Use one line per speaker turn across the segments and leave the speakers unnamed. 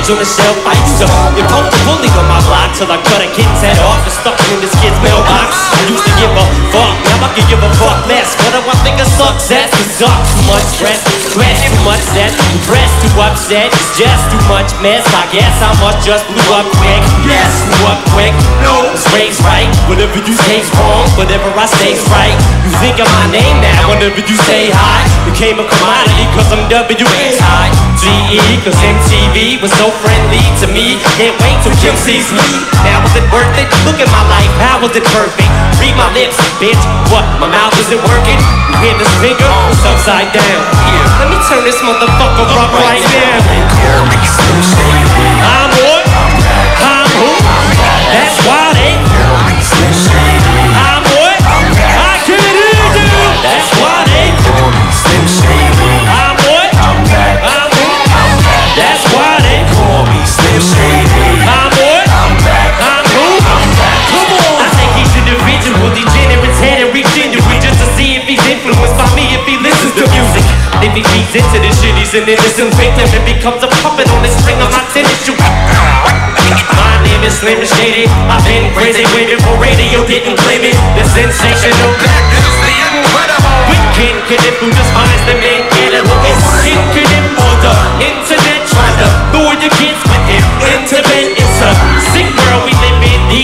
the on shelf. I used to You impose the bully on my block till I cut a kid's head off and stuck in this kid's mailbox. I used to give a fuck, now I can give a fuck less. What do I think of success? Sucks too much stress, stress too much stress, press too upset. It's just too much mess. I guess I must just blew up quick. Yes, blew up quick. No, it's raised right. Whatever you say's wrong, whatever I say's right. You think of my name now whenever you say hi. Became a commodity cause I'm W-H-I-G-E Cause MTV was so friendly to me Can't wait till Kim sees me Now was it worth it? Look at my life, how was it perfect? Read my lips, bitch, what? My mouth isn't working? You hear this finger? It's upside down Here, let me turn this motherfucker up right now I'm what? I'm who? That's why If he feeds into this shit, he's an innocent victim and becomes a puppet on the string of my tennis shoe. My name is Slim Shady. I've been crazy waiting for radio, didn't claim it. The sensational black is the incredible. Wicked, kid, who just finds the man, get it. Wicked, kid, on the internet, trying to lure your kids with him. Internet, it's a sick world we live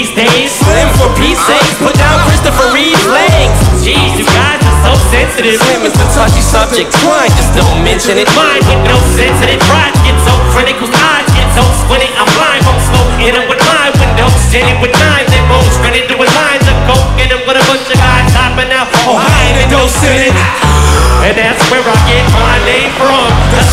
these days. Slim for peace sake, put down Christopher Reeve's legs. Jeez, you guys are so sensitive. Slim is the touchy subject. Why just don't mention it? Mine with no sense in it. Pride gets so critical, eyes get so squinty. I'm blind, I'm slow in it with my windows. Jenny with nine, they both ready to with lines of coke. And it with a bunch of guys hopping out. Oh, high and dosing it. And that's where I get my name from.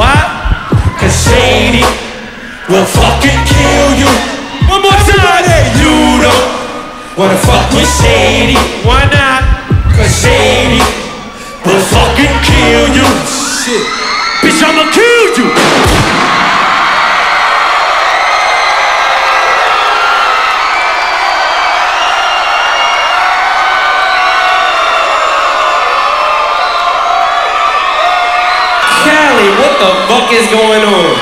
Why? Cause Shady will fucking kill you. One more time. You don't wanna fuck with Shady. Why not? Cause Shady will fucking kill you. Shit. Bitch, I'ma kill fuck is going on?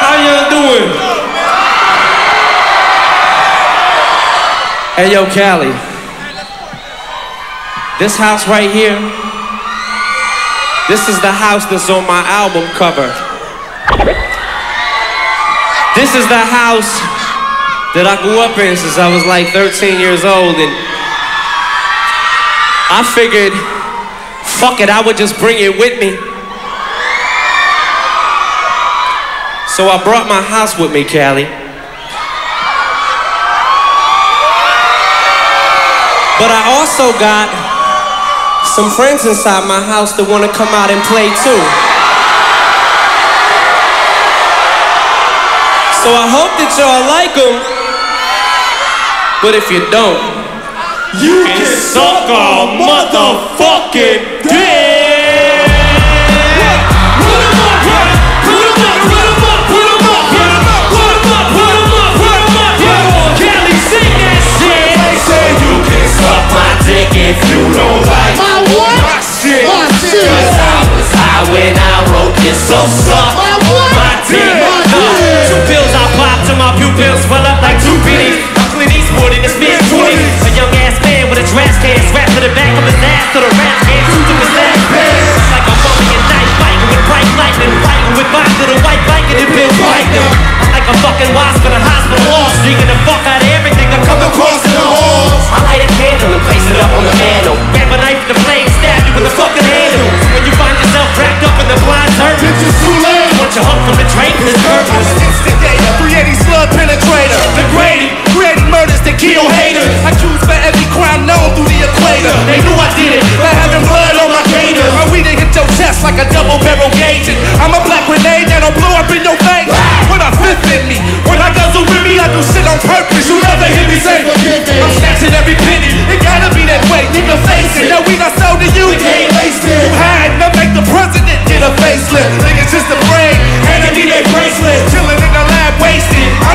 How y'all doing? Hey yo, Callie. This house right here, This is the house that's on my album cover. This is the house that I grew up in since I was like 13 years old, and I figured, fuck it, I would just bring it with me. So I brought my house with me, Callie. But I also got some friends inside my house that want to come out and play too. So I hope that y'all like them. But if you don't, you can suck a motherfucking dick! If you don't like
my what?
My shit,
my shit.
Cause I was high when I wrote this, so suck
my what?
My dick,
my dick.
Two pills I popped to my pupils, swell up like two pennies. I'm Clint Eastwood and it's mid 20s. A young with a trash can strapped to the back of his ass to the rap can shoot to his ass pants. Like a mummy at night, fighting with bright lightning, fighting with vodka, the white biking and Bill Biden. I'm like a fucking wasp in a hospital wall, streaking the fuck out of everything I come across in the halls. I light a candle and place it up on the mantle. Grab a knife, the flame, stab you with a fucking handle. When you find yourself wrapped up in the blind turtle,
It's too late.
once you hung from the train, it's purpose.
Instigator, 380 slug penetrator, degrading, creating murders to kill haters. The. They knew I did it, by having blood on my gator. My weed hit your chest like a double barrel gauging. I'm a black grenade that'll blow up in your face. When I fifth in me, when I guzzle with me, I do shit on purpose. You never hear me say, I'm snatching every penny. It gotta be that way, nigga face it. That weed I sold to you, you had to make the president get a facelift. Niggas just a brain, handing me their bracelet. Chilling in the lab, wasted. I'm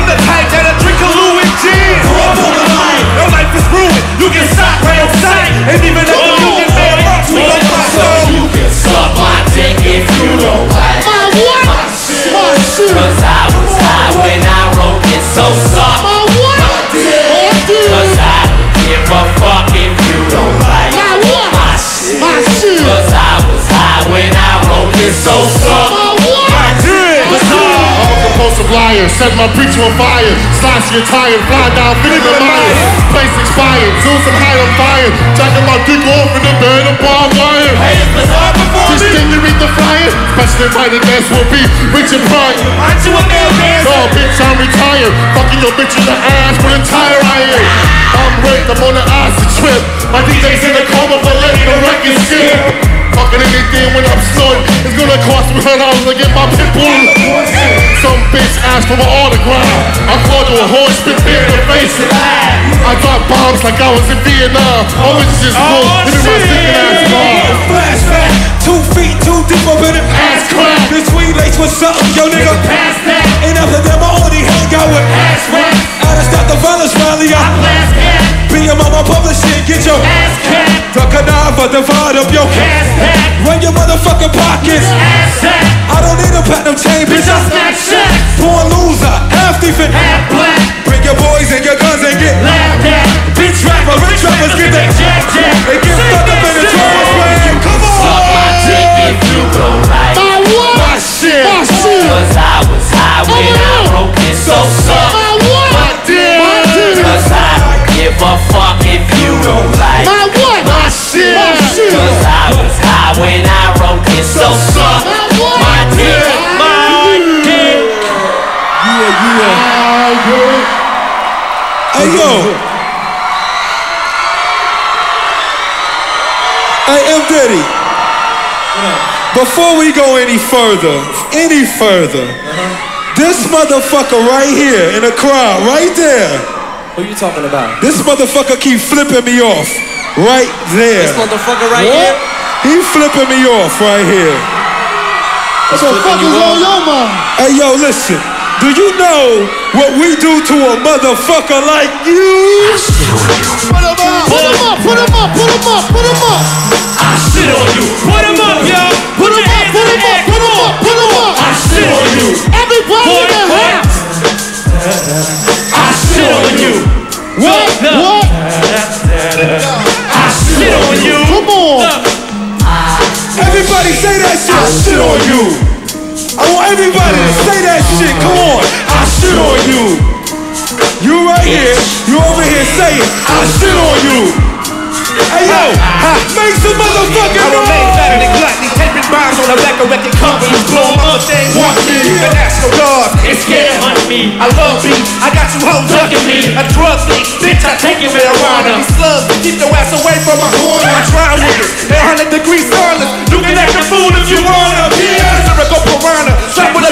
set my preach on fire, slash your tire, fly down, fitting the mire. Place expired, Zeus and high on fire, jacking my dick off in the bed of barbed wire. This thing you read the flyer, special invited guest will be Richard Pryor.
Aren't you a male dancer?
No, bitch, I'm retired. Fucking your bitch in the ass with a tire iron. I'm raped, I'm on the acid trip. My DJ's in the coma for letting the record skip. Fucking anything when I'm snorting, it's gonna cost me hundred dollars to get my pit bull. Some bitch asked for my autograph. I called her a horse, spit in the face. I dropped bombs like I was in Vietnam. Always just go, give me my sticking ass bomb.
Flashback, two feet too deep up in the
Ass crack.
This weed lace with something, yo nigga.
Pass that
And after them, I only hang out with
ass rap
I done stopped the fellas rally
I blast cat,
Be your mama publishing, get your
ass cat,
the canava, divide up your
ass pack,
Run your motherfucking pockets.
ass sack.
I don't need a platinum chain, bitch.
I smack shack,
born loser, half thief and
half black,
Bring your boys and your guns and get
laughed at.
Bitch rapper, rich rappers get that
Jack Jack.
And get stuck up in the Before we go any further, any further, this motherfucker right here in the crowd, right there.
Who you talking about?
This motherfucker keep flipping me off, right there.
This motherfucker right
What?
here?
He flipping me off right here.
What the fuck is on your mind?
Hey yo, listen. Do you know what we do to a motherfucker like you?
Put him up. Put him up. Put him up. Put him up. Put him up.
Shit on you. Put him up, yo.
Put him up. Put him up. Put him up. Put him up.
I shit on you.
Everybody in the house.
I shit on you.
What? What?
I shit on you.
Come on.
Everybody say that shit. I shit on you. I want Everybody say that shit. Come on. I shit on you. You right here. You over here saying I shit on you. Hey yo, make some motherfucking
I remain better than
noise.
gluttony. Taping rhymes on a record, record companies. Blowing other things. Want me. The national guard.
It's scared hunt me.
I love beat. I got you hoes
at me.
A drug thief. Bitch, I take your marijuana. These slugs keep your ass away from my corner. I drown niggas. In 100 degree silence. You can act a fool if you wanna. Yeah. Lyrical piranha. With a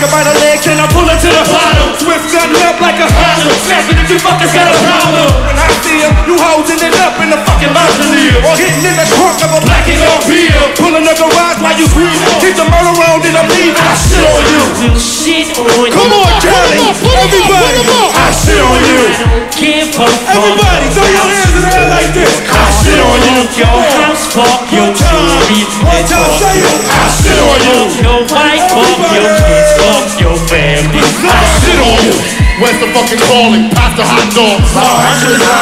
her by the legs and I pull her to the bottom. Swift gun up like a Honda. Snapping if you fuckers got a problem. When I see him, you hoes ending up in the fucking mausoleum. Or hitting in the trunk of a black and gold beer. Pulling a garage while you scream. Keep the murder round and I'm leaving. I shit on you.
Shit on
Come on, Johnny. Everybody.
I shit on you.
I don't give a fuck.
Everybody, throw your hands in the air like this.
I shit on you.
Your house, fuck your jewelry,
One time, say it.
I shit on you.
your wife, fuck your kids, fuck your family.
I shit on you.
Where's the fucking calling? Pass the hot dog.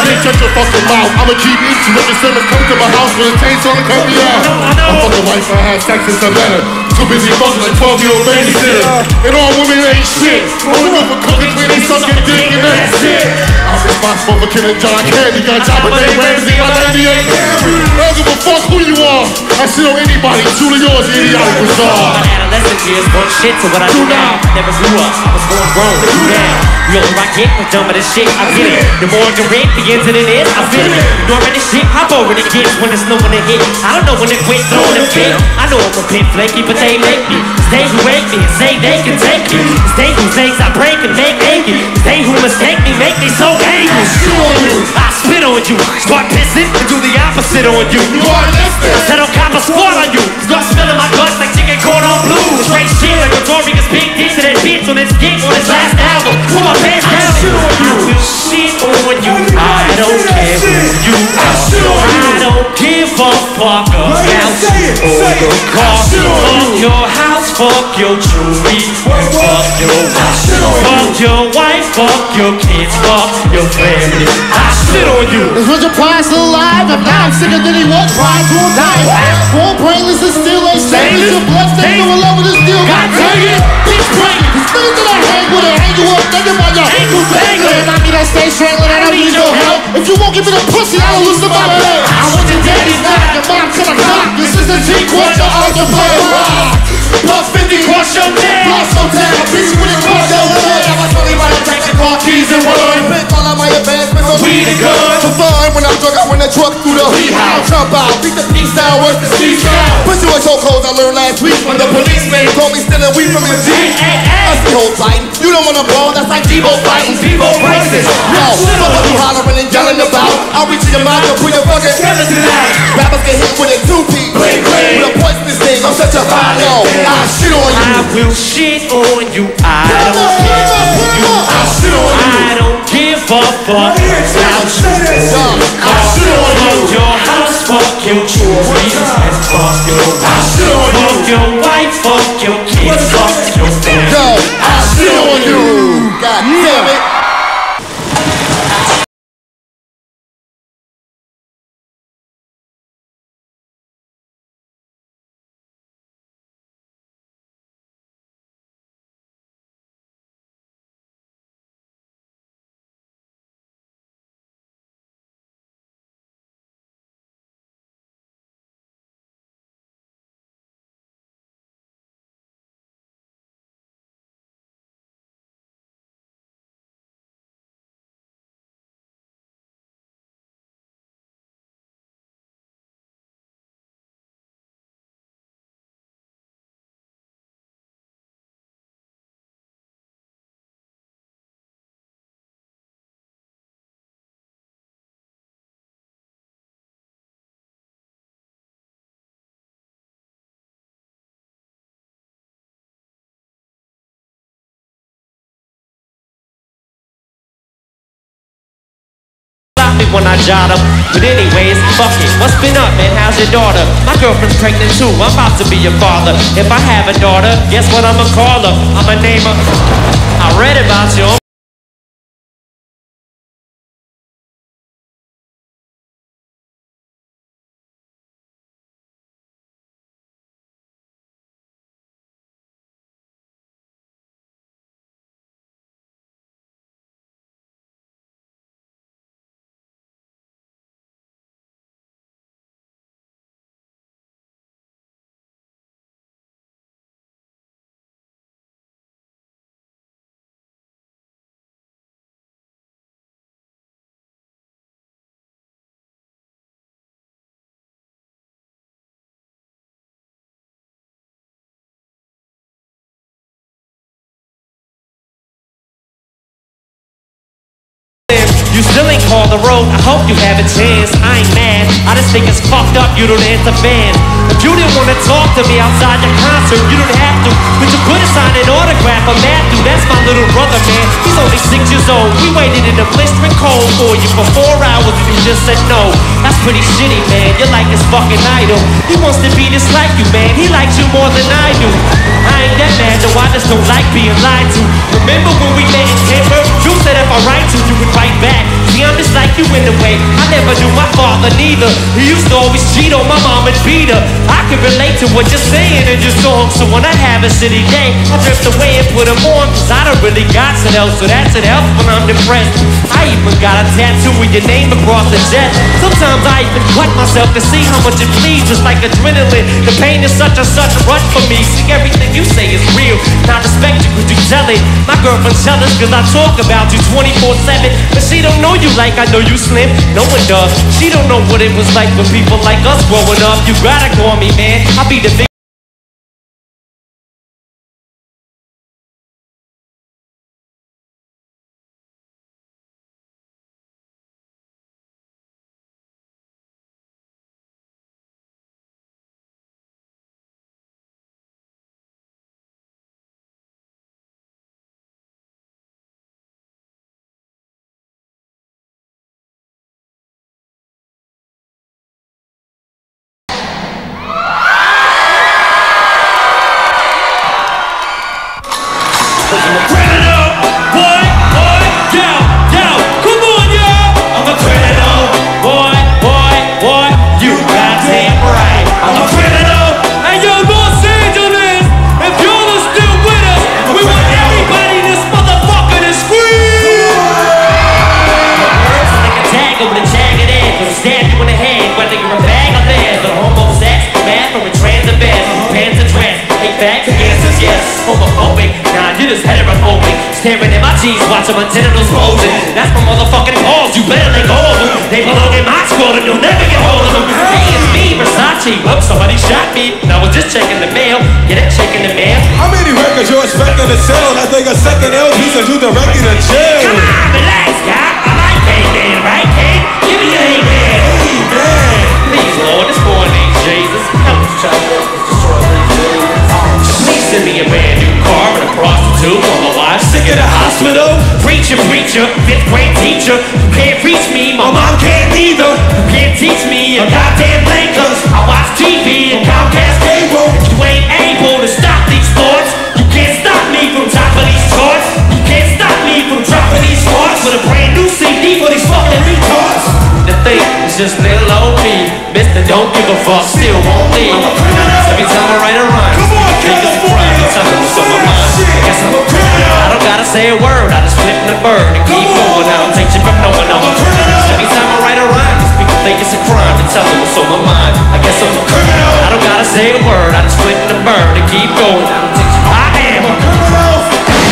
Bitch, shut your fucking mouth. I'ma keep eating. Ricky Simmons come to my house with a chainsaw and cut me out. My fucking wife I had sex in Savannah. Too busy fucking like 12 year old babysitter. And all women ain't shit. Only good for cooking, cleaning, sucking dick, and that's shit. I'm responsible for killing John Candy. Got with Dave Ramsey by 98. I don't give a fuck who you are. I shit on oh, anybody. Truly yours, idiotic bizarre.
My adolescent years weren't shit to what I do now. Never grew up, I was born grown. Do now. The older I get, the dumber the shit I get it. The more direct the incident is, I feel it. Ignoring the shit, how boring it gets when no one to hit. I don't know when it quit throwing a fit. I know I'm a bit flaky, but they make me. They who make me say they can take me. They whose legs I break and make. It's they who mistake me, make me so angry. I spit on you, start pissing and do the opposite on you.
You are listening.
Set on copper squat on you. Start spilling my guts like chicken corn on blue. Straight shit like Notorious Big Dick to that bitch on his dick on his last album. Pull my pants down. I will shit on you. I don't care who you are. I don't give fuck about
say it, say
the
it.
car. Fuck your house, fuck your jewelry, and fuck your wife. Fuck your wife, fuck your kids, fuck your family. I shit on you.
Is Richard Pryor still alive? If not, I'm sicker than he was prior to him dying. Born brainless and still ain't stainless. Your blood stained over love with this deal. God dang it! Bitch brain! Nigga I hang with and hang you up, thinking about your
Ankle banger.
And I mean, I stay strangling, I don't need no help. If you won't give me the pussy, I don't lose my bed. I want your daddy's knock, your mom to the clock. This is the G question of the play.
Plus 50 cross your neck.
Lost time, a bitch with a cross your head. I was only by the the car keys and run. Spent all of my advancements on
Weed and guns.
For fun, when I'm drunk, I run the truck through the house. Jump out, beat the peace down, work the streets down. Put you in chokeholds, I learned last week when the policeman told me stealing weed from the Jeep. Us the whole fighting. You don't wanna ball, that's like Debo fighting.
Debo prices.
Yo, fuck what you hollering and yelling about. I'll reach in your mind and put your fucking
Skeleton out.
Rappers get hit with a two-piece.
Bling, bling.
With a poisonous thing, I'm such a violent. Yo, I shit on you.
I will shit on you. I don't care who you
I shit on you.
I don't give a fuck about you.
Dog, I shit on you.
Fuck your house, fuck your jewelry, and fuck your wife. Fuck your wife, fuck your kids, fuck your when I jot. But anyways, fuck it. What's been up, man? How's your daughter? My girlfriend's pregnant too. I'm about to be a father. If I have a daughter, guess what I'ma call her? I'ma name her. I read about you. They call the road. I hope you have a chance. I ain't mad. I just think it's fucked up you don't answer fans. If you didn't want to talk to me outside the concert, you don't have to. But you could have signed an autograph for Matthew. That's my little brother, man. He's only six years old. We waited in the blistering cold for you for four hours and you just said no. That's pretty shitty, man. You're like his fucking idol. He wants to be just like you, man. He likes you more than I do. I ain't that mad, though. I just don't like being lied to. Remember when we met in Timber? You said if I write to you would write back. I'm just like you in a way. I never knew my father neither. He used to always cheat on my mom and beat her. I can relate to what you're saying in your song. So when I have a shitty day, I drift away and put them on. Cause I don't really got to help. So that's it helps when I'm depressed. I even got a tattoo with your name across the chest. Sometimes I even cut myself to see how much it bleeds. Just like adrenaline. The pain is such a such a rush for me. See, everything you say is real. I respect you cause you tell it. My girlfriend's jealous cause I talk about you 24-7. But she don't know you like I know you slim. No one does. She don't know what it was like for people like us growing up. You gotta call me, man. I'll be the Staring at my cheeks, watching my genitals bulging. That's my motherfucking balls. You better let go of them. They belong in my squad and you'll never get hold of them. Hey, it's me, Versace. Whoops, somebody shot me. And I was just checking the mail. Get it, checking the mail.
How many records you expecting to sell? I think a second LP says you directly to jail.
Come on, relax, guy. I like amen, right, Kane? Give me an amen. Please, Lord, this boy named Jesus. Help us, child. Please send me a brand new car and a prostitute while my wife's sick at the hospital. Preacher, preacher, fifth grade teacher. You can't reach me, my mom can't either. You can't teach me a goddamn thing 'cause I watch TV and Comcast cable. You ain't able to stop these thoughts. You can't stop me from top of these charts. You can't stop me from dropping these parts with a brand new CD for these fucking retards. The thing is just little old me. Mister, don't give a fuck, still won't leave. Every time I write a rhyme,
on,
it's a crime. It's something that's my mind. I guess I'm a criminal. I don't gotta say a word, I just flip the bird and keep going. I don't take you from no one else. Every time I write a rhyme, these people think it's a crime to tell them what's on my mind. I guess I'm a criminal. I don't gotta say a word, I just flip the bird and keep going. I don't take you. I am a criminal.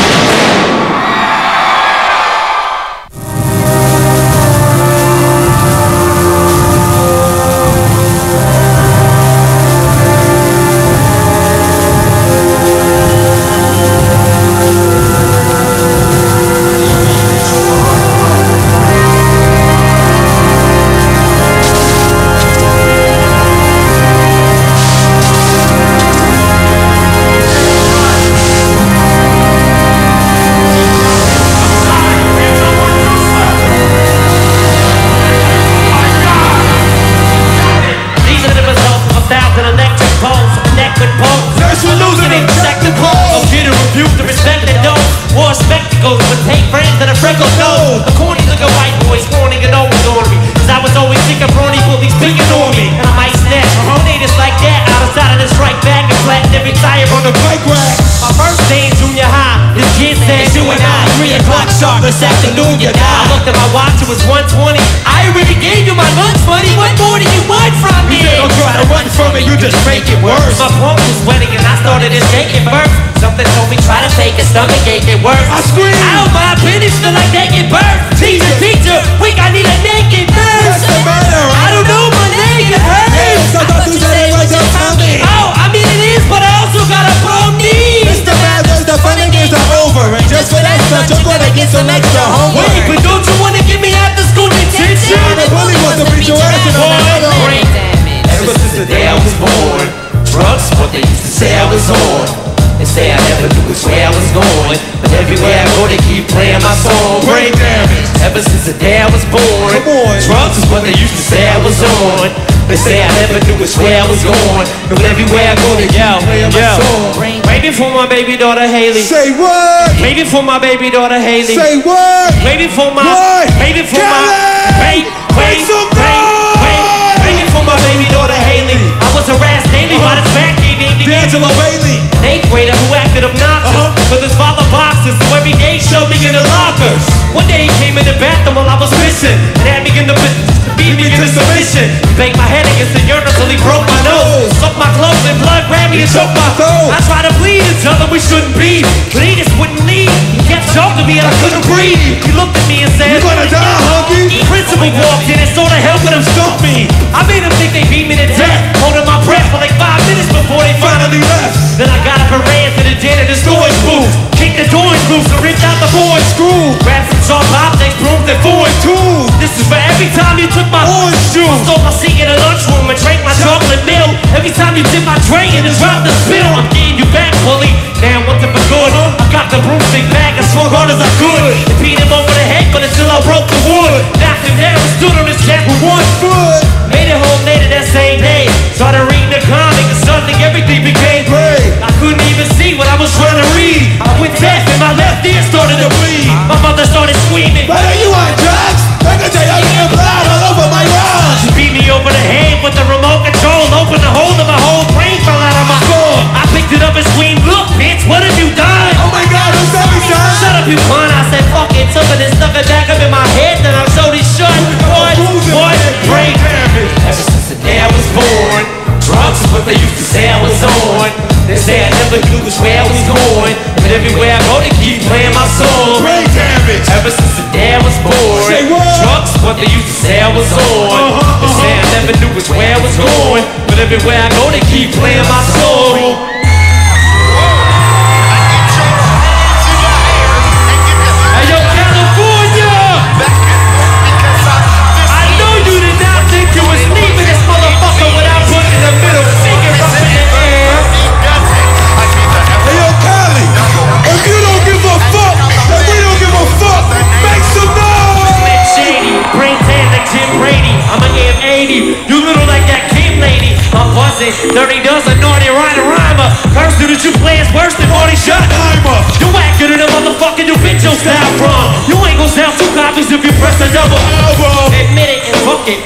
This afternoon you die. I looked at my watch, it was 120. I already gave you my lunch money. What more do you want from me?
You Don't try to run from it, you just make it worse.
My pump was sweating and I started to shake it first. Something told me try to fake it, stomach ache it worse.
I screamed.
Ow, my appendix feel like naked birth. Teacher, teacher, quick, I need a naked nurse.
What's the matter?
I don't know, my leg it hurts.
Yes, I thought you said it was your tummy.
Oh, I mean it is, but I also got a
over. And just for that stuff, you're gonna get some extra homework.
Wait, but don't you wanna get me out the school detention? The bully
wants to beat your ass in a
Ever since the day I was born, drugs what they used to say I was on never knew which way I was going. But everywhere I go, they keep playing my song. Brain damage. Ever since the day I was born. Drugs is what they used to say I was on. They say I never knew which way I was going. But everywhere I go, they keep playing my song. Waiting for my baby daughter Haley.
Say what?
Waiting for my baby daughter Haley.
Say what?
Waiting for my,
What?
waiting for my, wait, wait, wait, wait, waiting for my baby daughter Haley. I was harassed daily by this back
D'Angelo Bailey.
Eighth grader who acted obnoxious
Uh-huh.
with his father boxes, so every day shoved me in the locker. One day he came in the bathroom while I was missing and had me in the beat me into submission. He banged my head against the urinal till he broke my nose. Sucked my clothes and blood ran me and choked my
throat.
I tried to bleed and tell him we shouldn't be, but he just wouldn't leave. He kept choking me and I couldn't breathe. He looked at me and said,
You're gonna die, Hunky?
Principal walked in and saw the hell with him stump me. I made him think they beat me to death, holding my breath for like five minutes before they finally left. Then I got up and ran the storage booth, kicked the doors loose and ripped out the board screw. Grabbed some sharp objects, brooms and void tools. This is for every time you took my orange juice. Stole my seat in the lunchroom and drank my chocolate milk. Every time you dip my tray and drop the spill, I'm getting you back, bully. Now what's it for good? I got the broomstick back and swung hard as I could. And beat him over the head, but until I broke the wood. Knocked him down and stood on his chest with one foot. Made it home later that same day. Started reading the comic and suddenly everything became couldn't even see what I was trying to read. I went deaf and my left ear started to bleed. My mother started screaming.
Whether you on drugs, I can tell you I'm blood all over my arms.
She beat me over the head with the remote control. Opened the hole and my whole brain fell out of my skull. I picked it up and screamed, look, bitch, what have you done?
Oh my God, who's that, son?
Shut up, you cunt. I said, fuck it. Took it and stuck it back up in my head. Then I showed it shut. Brain damage. Ever since the day I was born, drugs is what they used to say I was on. They say I never knew which way I was going. But everywhere I go, they keep playing my song.
Brain damage.
Ever since the day I was born,
Say what?
drugs what they used to say I was on. Uh-huh, they say I uh-huh. never knew which way I was going. But everywhere I go, they keep playing my song.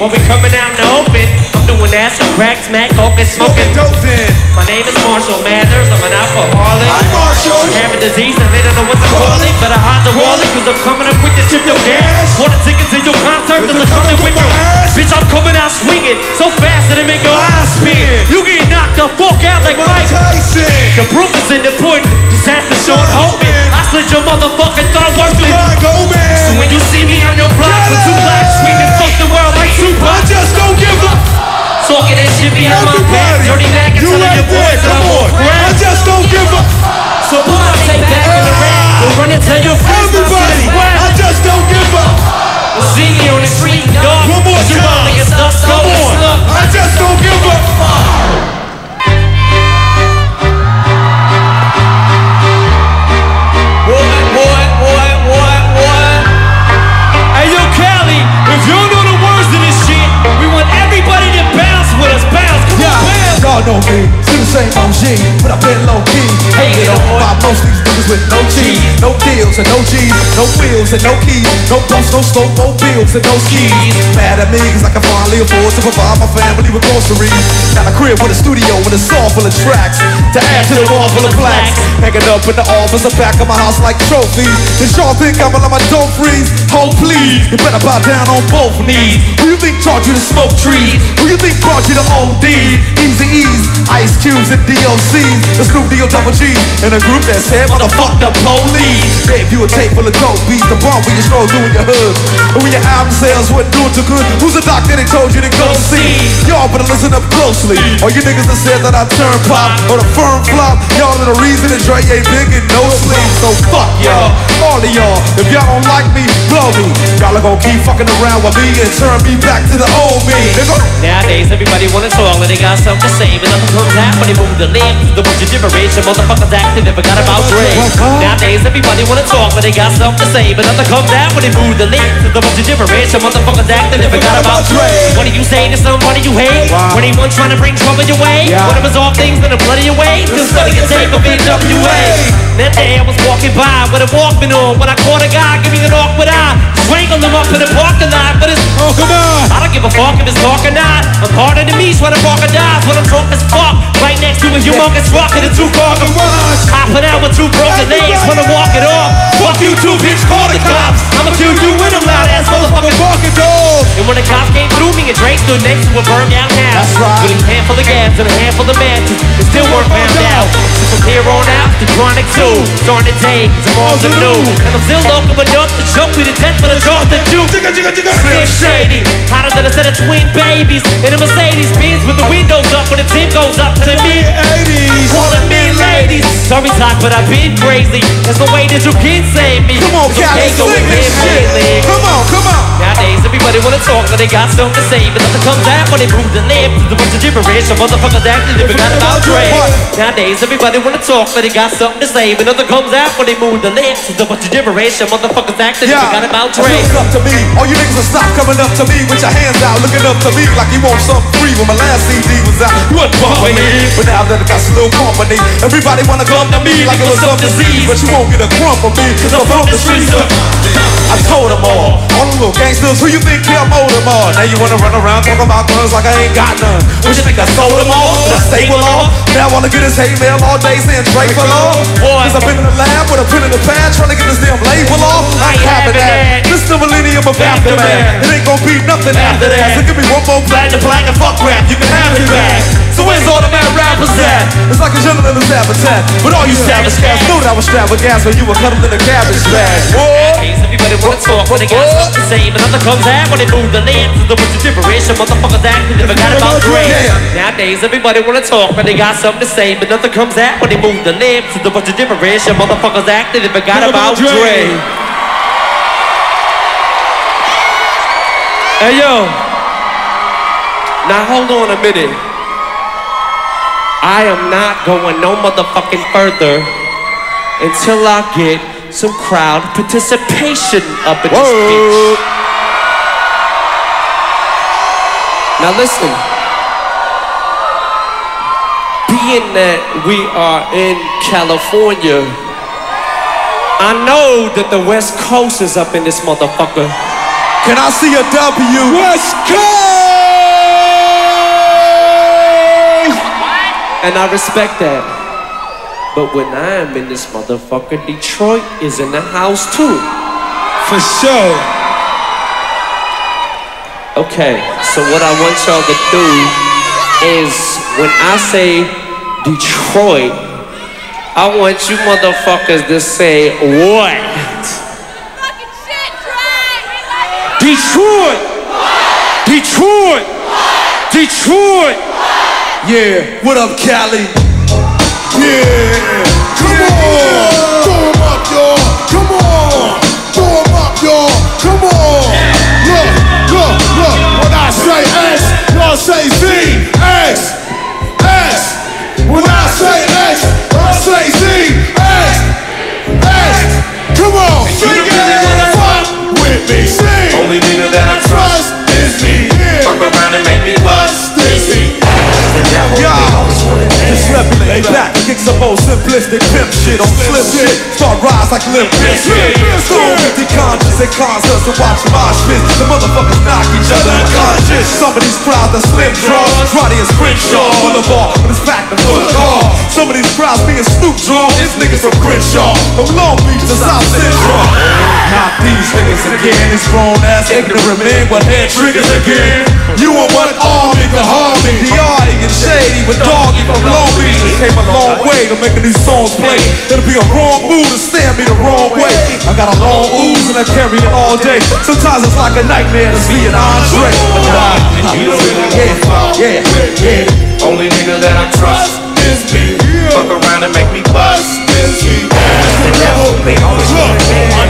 When we coming
no and no G's, no wheels and no keys, no ghosts, no slow mobiles and no skis. Mad at me cause I can finally afford to provide my family with groceries. Got a crib with a studio and a song full of tracks to add to the wall full of plaques. Hanging up in the office, the back of my house like trophies. Does y'all think I'm on my don't freeze? Hold please, you better bow down on both knees. Who you think taught you to smoke trees? Who you think brought you to OD? Easy E's, Ice Cubes and DOCs. The Snoop Deal Double G and a group that said motherfuck the police. Gave you a tape full of dope beats, the bomb when you stroll through in your hood. And when your album sales wasn't doing too good, who's the doctor that told you to go see? Y'all better listen up closely. All you niggas that said that I turn pop or the firm flop, y'all are the reason that Dre ain't big and no sleep. So fuck y'all. All
of y'all. If y'all don't like me, blow me. Y'all are gonna keep fucking around with me and turn me back to the old me. Nigga.
Nowadays, everybody wanna talk, And they got something to say, but nothing comes out when they move the lips. The bunch of and motherfuckers acting, never got about Dre. Nowadays, everybody wanna talk, but they got something to say, but nothing comes out when they move the lips. The gibberish, and motherfuckers acting, never got about Dre. What do you say to somebody you hate? When anyone trying to bring trouble your way?
Yeah.
What if it's all things in the blood of your way? Still studying tape of NWA. That day I was walking by with a Walkman on when I caught a guy giving an awkward eye. Strangled him up in the parking lot, but it's
Oh, come on.
I don't give a fuck if it's talk or not. I'm harder than me, so the park or dies when I'm drunk as fuck. Right next to a humongous rock in a two car garage. Hopping out with two broken legs when I walk it off. Fuck you two, bitch, call the cops. I'ma kill you with them loud ass motherfucking walking dog. And when the cops came through me and Drake stood next to a burned out house.
That's right.
With a handful of gas and a handful of matches. It still weren't found out. So here on out, the chronic two. Starting the day, tomorrow's a new. And I'm still local enough to choke me to death for the talk that do.
Jigga, jigga, jigga.
Slim Shady, hotter than a set of twin babies in a Mercedes Benz with the windows up when the tip goes up to the mid
80s.
Calling me ladies. Sorry, talk, but I've been crazy. There's no way that you can save me.
Come on,
It's okay,
Cali,
go
sing this shit. Come on, come on.
Everybody wanna talk, but they got something to say. But nothing comes out when they move the lips. There's a bunch of gibberish, some motherfuckers acting, they forgot about Dre. Nowadays, everybody wanna talk, but they got something to say. But nothing comes out when they move the lips. There's a bunch of gibberish, some motherfuckers acting, they forgot about Dre.
Look up to me. All you niggas will stop coming up to me with your hands out, looking up to me like you want something free. When my last CD was out, you wasn't bumping me. But now that I got some little company, everybody wanna come to me like it was some disease. But you won't get a crumb from me, cause I'm from the streets. I told them all, all the little gangsters, who you think killed them all Now you wanna run around talking about guns like I ain't got none. What you think I sold them all? Did I stay with all? Now I wanna get his hate mail all day saying Drake for love. Cause I've been in the lab with a pen in the pad trying to get this damn label off. I ain't having that. This is the millennium of aftermath. It ain't gonna be nothing after that. So give me one more platinum, platinum, fuck rap. You can have it back. So where's all the mad rappers at? It's like a gentleman who's habitat. But all you savage cats know that I was strapped with gas when you were cuddled in a cabbage bag. Whoa.
Everybody wanna talk, but they got something to say. But nothing comes out when they move the lips. There's a bunch of gibberish, some motherfuckers acting, they forgot about Dre.
Yeah.
Nowadays, everybody wanna talk, but they got something to say. But nothing comes out when they move the lips. There's a bunch of gibberish, some motherfuckers acting, they forgot about Dre. Hey yo, now hold on a minute. I am not going no motherfucking further until I get some crowd participation up in this bitch. Now listen. Being that we are in California, I know that the West Coast is up in this motherfucker.
Can I see a W?
West Coast.
And I respect that. But when I am in this motherfucker, Detroit is in the house too.
For sure.
Okay, so what I want y'all to do is when I say Detroit, I want you motherfuckers to say what?
Fucking shit, Dre!
Detroit! Detroit! Detroit!
Yeah, what up, Cali?
Yeah, come on, up, y'all. Come on, up, y'all. Come on. Look, look, look. When I say S, y'all say Z. X, X. When I say X, say Z. X, X. Come on. Fuck with me.
Only that I trust is me. Around and make me bust
lay back. Kick some old simplistic pimp shit on flip shit. Start rise like Limp Bizkit. So empty conscious and cons us to watch mosh pits. The motherfuckers knock each other unconscious. Some of these crowds are slim draws. Roddy and Crenshaw Boulevard, but it's packed and full of cars. Some of these crowds being Snoop drawn. It's niggas from Crenshaw, from Long Beach to South Central. Not these niggas again. It's grown ass ignorant men with head triggers again. You and what army can harm me? The Artie and Shady with Doggy from Long Beach. Came a long way to making these songs play. It'll be a wrong move to stand me the wrong way. I got a long ooze and I carry it all day. Sometimes it's like a nightmare to see an Andre. Yeah, yeah, yeah.
Only nigga that I trust is me. Fuck around and make me bust this beat.
Look, my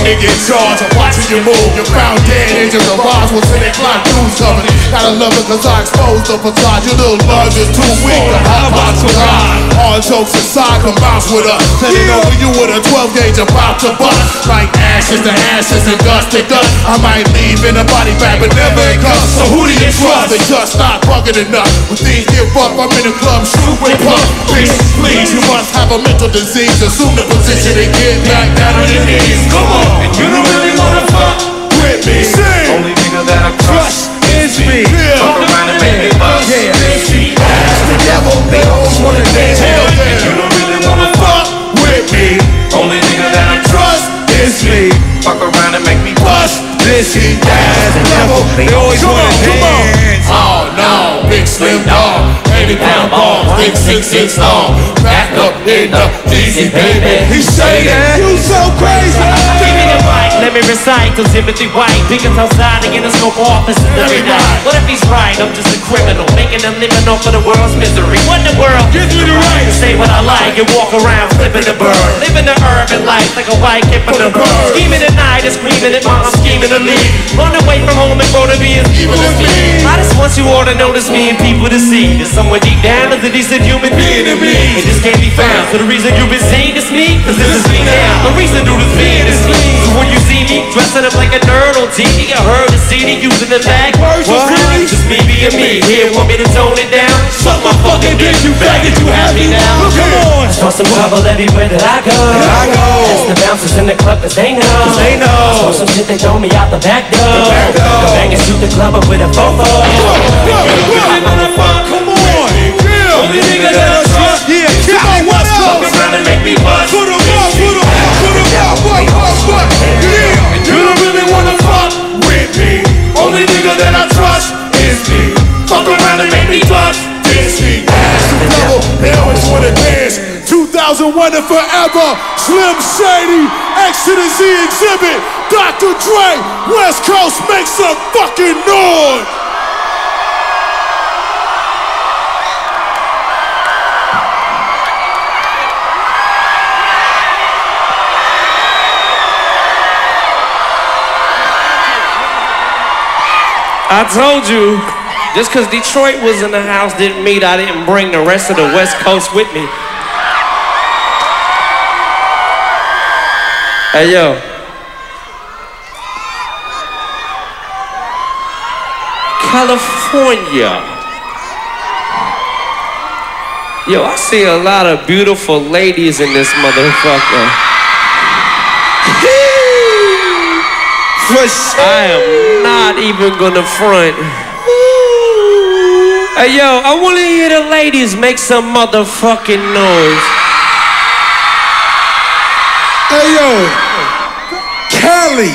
and get charged. I'm watching you move. You're found dead, angels of Roswell, till they clock news coming. Gotta love it cause I exposed the facade. Your little love is too weak to hop out to ride. All jokes aside, come bounce with us. Me know when you with a 12 gauge about to bust. Like ashes to ashes and dust to dust. I might leave in a body bag, but never in cuffs. So who do you trust? They just not bugging enough. When things give up, I'm in the club, shoot with. Please, please, you must have a mental disease. Assume the position and get back down on your knees. Come on.
And you don't really wanna fuck
with me. Sing.
Only nigga that I trust is me.
Yeah.
Fuck around and make me bust.
Yeah.
Me.
the devil, they always wanna dance. Hell yeah.
you don't really wanna fuck
with me.
Only nigga that I
Trust is me.
fuck around and make me bust.
This he that's the devil. They always wanna dance. Oh no, big slim dog, 80 pound balls, big six six long. Back up in the easy baby. He say that you so crazy.
Mic, let me recite till Timothy White Pickens outside in the smoke offices every night What if he's right? I'm just a criminal Making a living off of the world's misery. What in the world?
Give me the right.
to say what I like and walk around flipping the bird. Living the urban life like a white kid from the bird Scheming at night and screaming at mom, scheming to leave. Run away from home and grow to be as evil as me. I just want you all to notice me and people to see. There's somewhere deep down there's a decent human being. in me It just can't be found. So the reason you've been seeing is me Cause this is me now. The reason to this being is me when you see me dressing up like a nerd on TV I heard the CD using the bag Words really Just me being me Here want me to tone it down Suck my fucking dick you faggot you happy now
Come on.
I Saw some trouble everywhere that I go.
I go.
Ask the bouncers in the club cause they know.
they know.
Saw some shit they throw me out the back door.
The back door.
The bangers shoot the club up with a fofo.
Come on. Yeah.
Only nigga that I trust
Yeah, Cali, what's
fuck
up?
around and make me bust. That I trust
is me.
fuck around and make me bust.
This that's the devil. They always wanna dance. 2001 and forever. Slim Shady, the Z exhibit. Dr. Dre, West Coast, make some fucking noise.
I told you, just because Detroit was in the house didn't mean I didn't bring the rest of the West Coast with me. Hey yo. California. Yo, I see a lot of beautiful ladies in this motherfucker. I am not even gonna front. Hey yo, I wanna hear the ladies make some motherfucking noise.
Hey yo, Cali.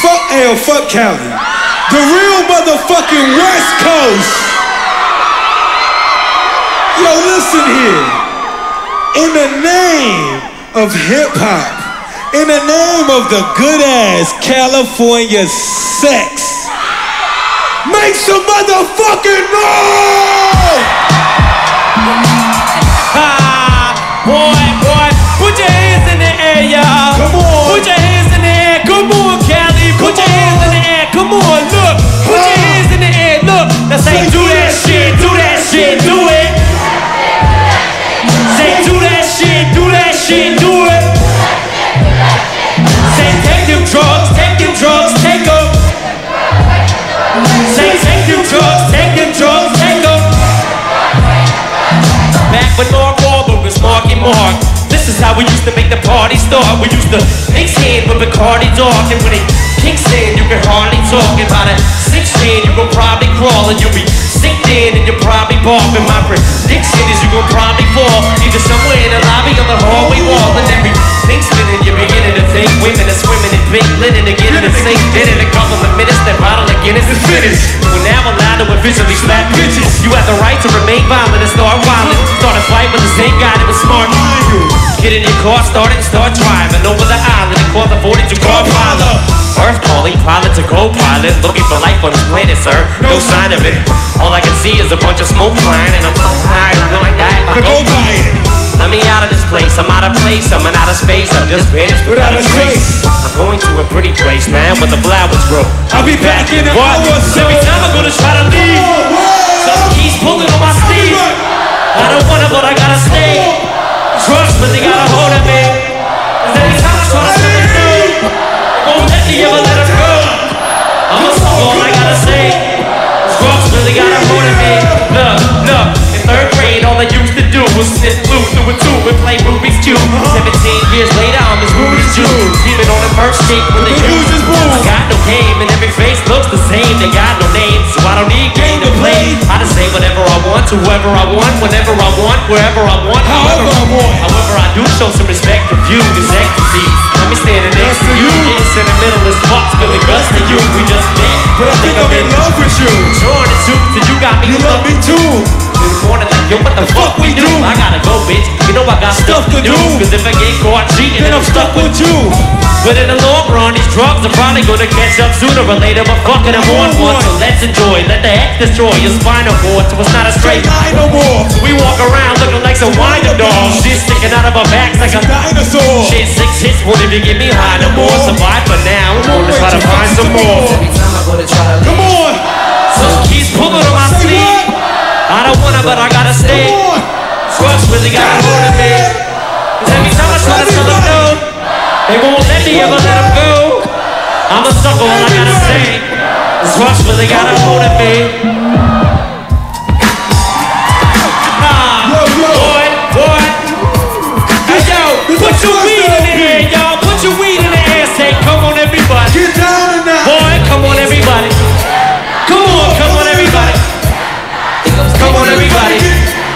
Fuck hell, fuck Cali. The real motherfucking West Coast. Yo, listen here. In the name of hip hop, in the name of the good ass California sex, make some motherfucking noise!
Boy, boy, put your hands in the air, y'all.
Come on.
Put your hands in the air. Come on, Cali. Put your hands in the air. Come on, look. This is how we used to make the party start. We used to mix in with Bacardi Dark. And when it kicks in, you can hardly talk. And by the 16, you gon' probably crawl. And you'll be sick then, and you'll probably bark. And my prediction is you gon' probably fall. Either somewhere in the lobby or the hallway wall. And everything spinning, you're beginning to think. Women are swimming in pink linen get in the sink. Then in a couple of minutes, that bottle Guinness is finished. We're now allowed to officially slap bitches. You have the right to remain violent and start wilding. Start a fight with the same guy that was smart. Get in your car, start it, start driving over the island and call the 42 car pilot. Earth calling, pilot to co-pilot, looking for life on this planet, sir. No sign of it. All I can see is a bunch of smoke flying, and I'm so high, I'm gonna die if I go by it. Let me out of this place. I'm out of place. I'm in outer space. I'm just vanished without a trace. I'm going to a pretty place, man, where the flowers grow.
I'll be back in an
What?
hour so.
Every time I'm gonna try to leave, some keys pulling on my sleeve. I don't wanna, but I gotta stay. Trust, but they got a hold of me. Cause every time I try to something new, they won't let me ever let them go. I'm a soul, all I gotta say. Trust, really got a hold of me. Look, look, in third grade, all I used to do was sit blue through a tube and play Rubik's Cube. 17 years later, I'm as rude as you. Scheming on the first date with the
Who's this boo?
I got no game and every face looks the same. They got no name, so I don't need game to play. I just say whatever want to whoever I want, whenever I want, wherever I want,
However I want.
However, I do show some respect to you, this ecstasy. Let me standing next to you, getting sentimental as fuck, spilling guts to you. We just met,
But I think I'm in love with you.
Sure, the truth, and you got me.
You love me too.
In the morning, like, yo, what the fuck we do? I gotta go, bitch. You know I got stuff to do. Cause if I get caught cheating,
Then I'm stuck with you.
but in the long run, these drugs are probably gonna catch up sooner or later. But fucking them on one, so let's enjoy. Let the X destroy your spinal cord, so it's not a straight
No more.
We walk around looking like some wonder dogs. Shit sticking out of our backs like a
Dinosaur.
Shit, six hits won't even get me high no more. Survive for now, I'm gonna try to find some more.
Come on.
Some keys pulling on my sleeve. I don't wanna, but I gotta stay.
Come
really got a hold of me. Cause every time I try to tell them no, they won't let me ever let them go. I'm a sucker, all I gotta say. Trust really got a hold of me. Put your weed in the air, y'all. Put your weed in the air. Say, come on, everybody.
Get down tonight.
Boy, come on, everybody. Come on, come on, everybody. Come on, everybody.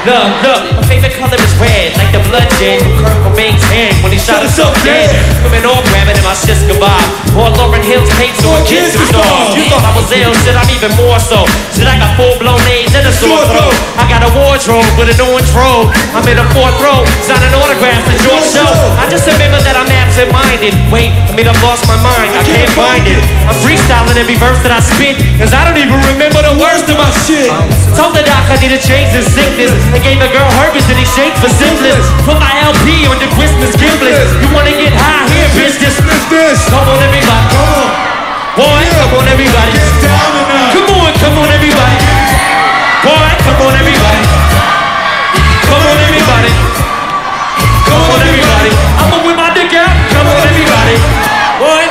Look, look, my favorite color is red, like the blood did from Kurt Cobain's hand when he shot himself dead. Women all grabbing in my sis goodbye. Or Lauryn Hill's so a kids stars. You thought I was ill, shit, I'm even more so. Shit, I got full blown AIDS and a sore throat. I wardrobe with an orange robe. I'm in a fourth row, signing autographs at your show. I just remember that I'm absent minded. Wait, I mean, I've lost my mind, I can't find it. I'm freestyling every verse that I spit, cause I don't even remember the words to my shit. Told the doc I need a change this sickness. They gave a girl herpes and he shakes for syphilis. Put my LP on the Christmas gift list. You wanna get high here, bitch? This. Come on, everybody.
Come on.
Boy, come on, everybody.
Get down tonight.
Come on, come on, everybody. Boy, come on, everybody.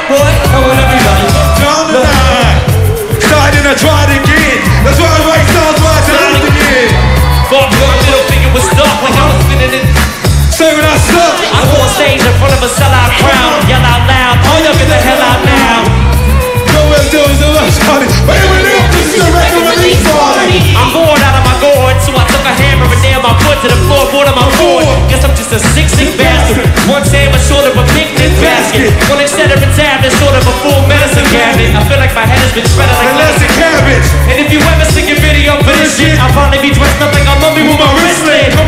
Boy, come on, everybody.
Down tonight. Starting to try it again. That's why I write songs why I it again.
Fuck, your middle finger was stuck like I was spinning it.
Say when I suck.
I go on stage in front of a sellout crowd, yell out loud, all y'all get the hell out now.
Go where those the left party. Wait a minute. This is a record release party.
I'm bored out of my gourd, so I took a hammer and nailed my foot to the floorboard of my Ford. Guess I'm just a sick, sick bastard. One sandwich short of a picnic basket. One instead of a tablet, short of a full medicine cabinet. I feel like my head has been shredded like
that's cabbage.
And if you ever sing a video for this shit, I'll probably be dressed up like a mummy with my wristlet.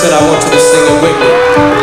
Shit, I want you to sing it with me.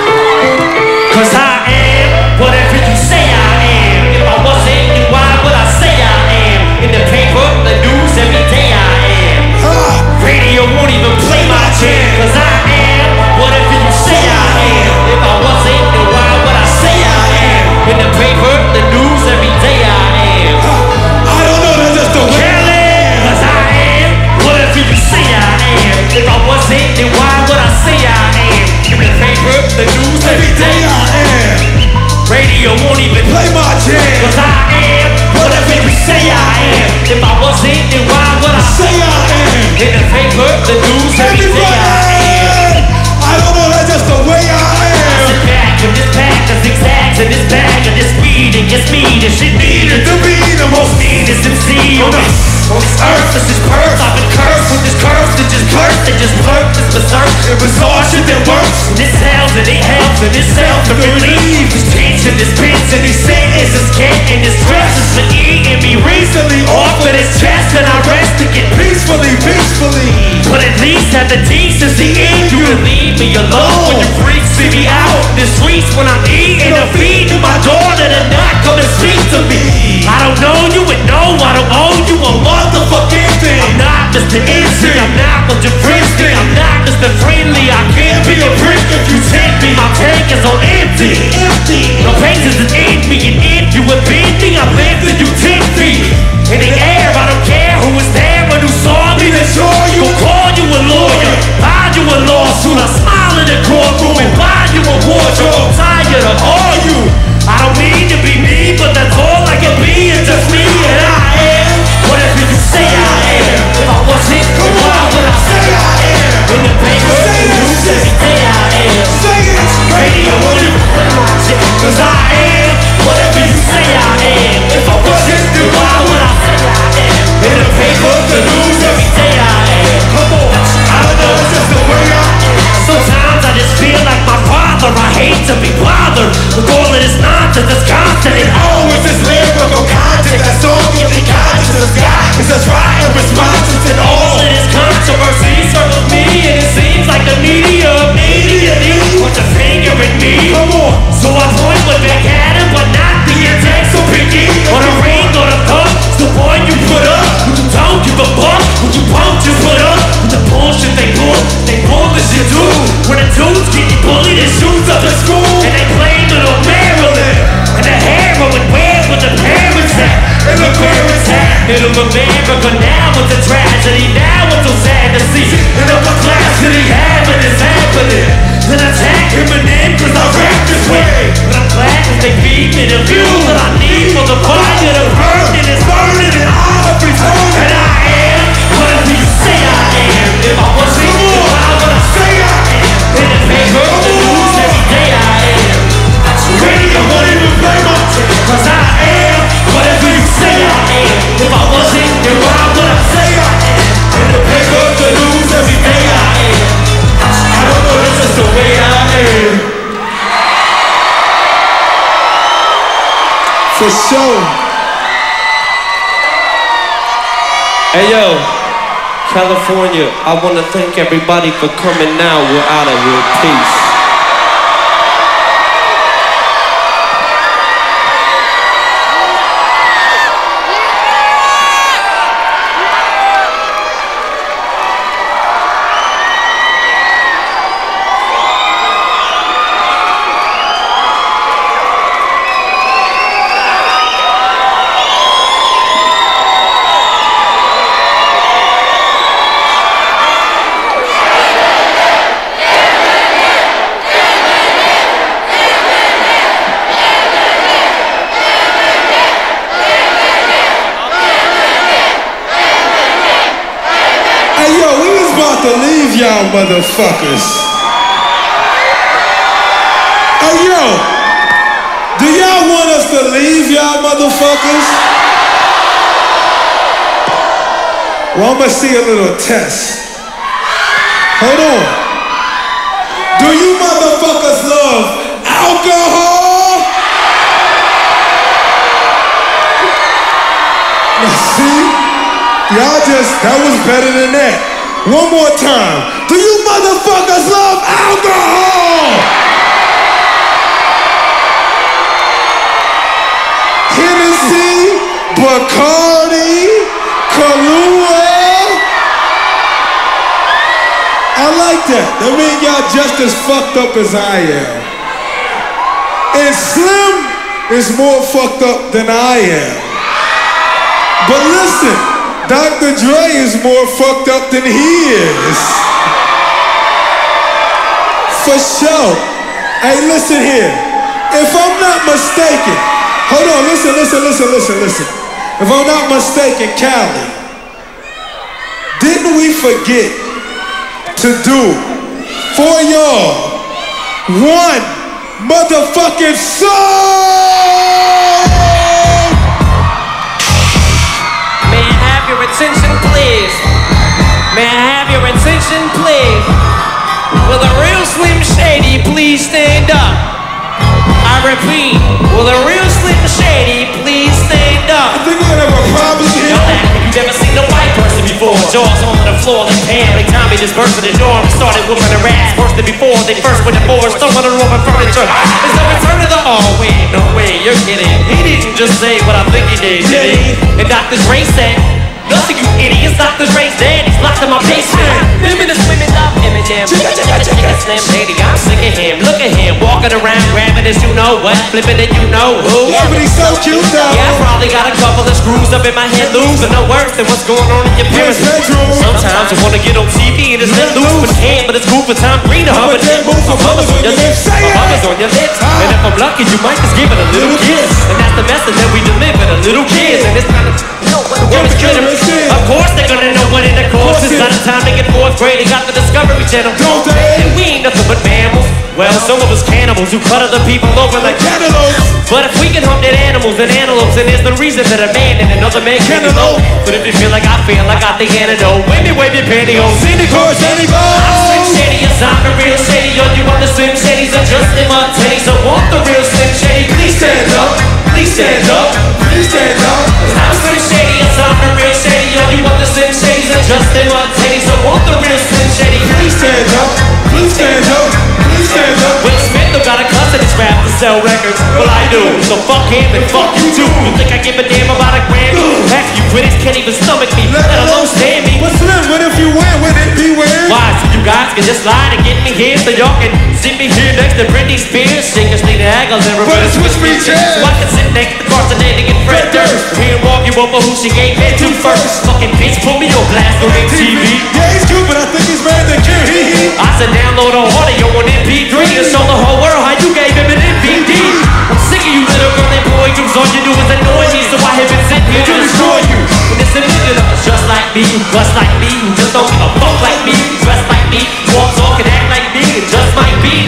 The streets when I'm eating or feeding my daughter to not come and speak to me. I don't know you and no, I don't owe you a motherfucking thing. I'm not Mr. to be bothered with all of this nonsense that's constant. It always is lyrical content that's conscience to the sky. It's just right and responses and all of this controversy circles me, and it seems like the media immediately wants a finger at me. Come on, so I point one back at him, but not the attack so picky. On a ring or a cup, it's the one you put up. Who you don't give a fuck, who you punk you put up. With the bullshit they pull, they pull this shit too. When the dudes getting bullied in shoes up at school, The parents at? Middle of America, now it's a tragedy. Now it's so sad to see. And upper class city having is happening. Then attack him and then cause I rap this way. But I'm glad that they feed me the fuel
Hey yo, California, I wanna thank everybody for coming now. We're out of here. Peace.
Hey yo, we was about to leave y'all motherfuckers. Hey yo, do y'all want us to leave y'all motherfuckers? Well, I'm gonna see a little test. Hold on. Do you motherfuckers love alcohol? Now see? Y'all just, that was better than that. One more time. Do you motherfuckers love alcohol? Hennessy, Bacardi, Kahlua. I like that. That means y'all just as fucked up as I am. And Slim is more fucked up than I am. But listen, Dr. Dre is more fucked up than he is. For sure. Hey, listen here. If I'm not mistaken, hold on, listen, listen, listen, listen, listen. If I'm not mistaken, Cali, didn't we forget to do for y'all one motherfucking song?
May I have your attention, please? Will the real Slim Shady please stand up? I repeat, will the real Slim Shady please stand up?
I think we're gonna have a problem here.
Y'all act like you've never seen a white person before. Jaws on the floor, like Pam. Every time he just burst in the door and started whooping her ass. Worse than before, they first went to force, throwing her over furniture. It's the return of the. Oh, wait, no way, you're kidding. He didn't just say what I think he did, did he? And Dr. Dre said, Nothing, you idiots. Dre's dead. He's locked in my basement. His women love him and them. Slim Shady, I'm sick of him. Look at him walking around, grabbing his you know what, flipping it you know who.
Yeah, but he's so cute though.
Yeah, I probably got a couple of screws up in my head but no worse than what's going on in your parents'
bedroom.
Sometimes I wanna get on TV and just let loose, but can't. But it's cool for Tom Green to hum it. My mama's on your lips, my mama's on your lips, and if I'm lucky, you might just give it a little kiss, and that's the message that we deliver to little kids, and it's kind of. The. Of course they're gonna know what in the course is. By the time they get fourth grade, they got the Discovery Channel.
Don't they?
And we ain't nothing but mammals. Well, some of us cannibals who cut other people over like
Cantaloupes.
but if we can hunt dead animals and antelopes, then there's no reason that a man and another man
Cantaloupe.
elope. But if you feel like I feel, like I got the antidote. Wave me, wave your pantyhose.
See the course
I'm Slim. Shady, yes, I'm the real Shady. Yo, you want the Slim Shadys or just them Martinis? So want the real Slim Shady? Please stand up. Please stand up.
Please stand up.
I'm Slim Shady, you want the Slim Shadys or just them Martinis? So want the real Slim Shady?
Please stand up. Please stand up. Please stand up.
Will Smith got a cousin that's rap to sell records. Well, I do. So fuck him and fuck you too. You think I give a damn about a Grammy? Half you critics can't even stomach me, let alone stand me.
But Slim, what if you win? Would it be weird?
Why? So guys can just lie and get me here so y'all can sit me here next to Britney Spears. Sing us Lena Aguilera.
But switch me chairs.
So I can sit next to Carson and Fred Durst. Here and walk you over who she gave head to first. Fucking bitch, put me on blast on MTV.
Yeah, he's cute, but I think he's better than Kim. Hee.
I said download a audio on MP3 and show the whole world how you gave him an MVP. I'm sick of you little girl and boy groups. All you do is annoy me, so I have been sent here to destroy you. And it's a million of us just like me, bust like me, just don't give a fuck like me,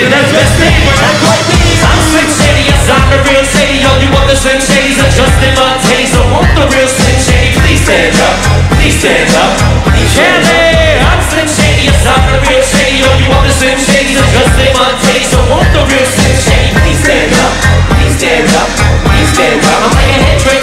be the me. I'm Slim Shady, yes, I'm the real Shady. Yo, you want the Slim Shadys or just them Martinis? So want the real Slim Shady? Please stand up. Please stand up. Kelly, I'm Slim Shady, yes, I'm the real Shady. Yo, you want the Slim Shadys or just them Martinis? So want the real Slim Shady? Please stand up. Please stand up. Please stand up. I'm like a head train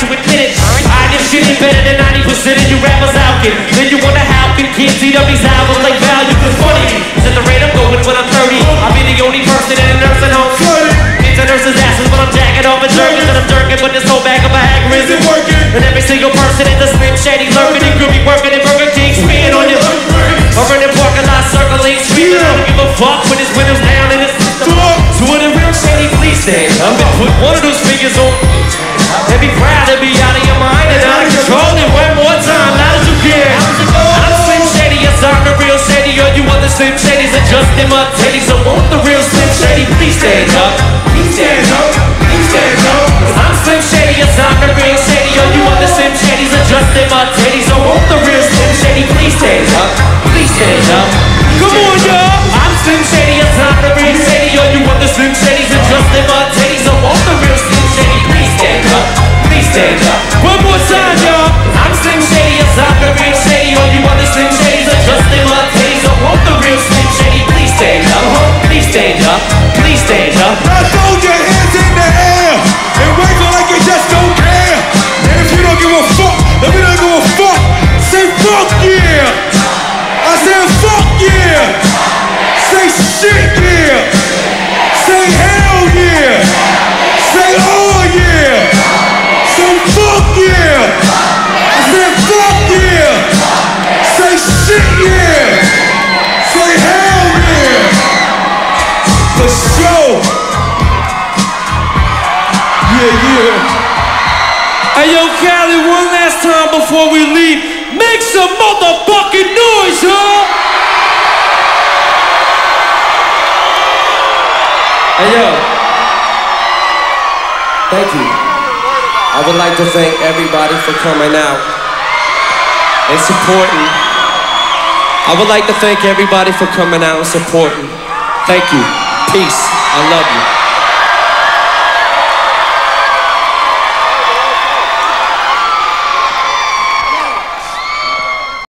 to admit it, I did shit better than 90% of you rappers out there. Then you wonder how can kids eat up these albums like value? Cause funny, is at the rate I'm going when I'm 30. I'll be the only person in a nursing home. Kids and nurses' asses when I'm jacking off and jerking, and I'm jerking, but this whole bag of Viagra isn't working. And every single person in the Slim Shady lurking, and could be working in Burger King, spitting on you. Or in the parking lot circling, screaming, I don't give a fuck when his windows down and it's So when the real shady please stand up and put one of those fingers on and be proud to be out of your mind and out of control and one more time, loud as you can. I'm Slim Shady, yes, I'm the real Shady. Or you want the Slim Shadys and just them up teddies. So want the real Slim Shady, please stand up. Please stand up. Please stand up. I'm Slim Shady, yes, I'm the real Shady. Or you want the Slim Shadys and just them up teddies. So want the real Slim Shady, please stand up. Please stand up. Please. One more time, y'all. I'm Slim Shady, yes, I'm the real Shady. Or you the Slim Shadys or just up teddies. So want the real Slim Shady, please stand up. Please stand up. Please stand up.
Now throw your
before we leave, make some motherfucking noise, y'all! Hey yo, thank you. I would like to thank everybody for coming out and supporting. I would like to thank everybody for coming out and supporting. Thank you. Peace. I love you.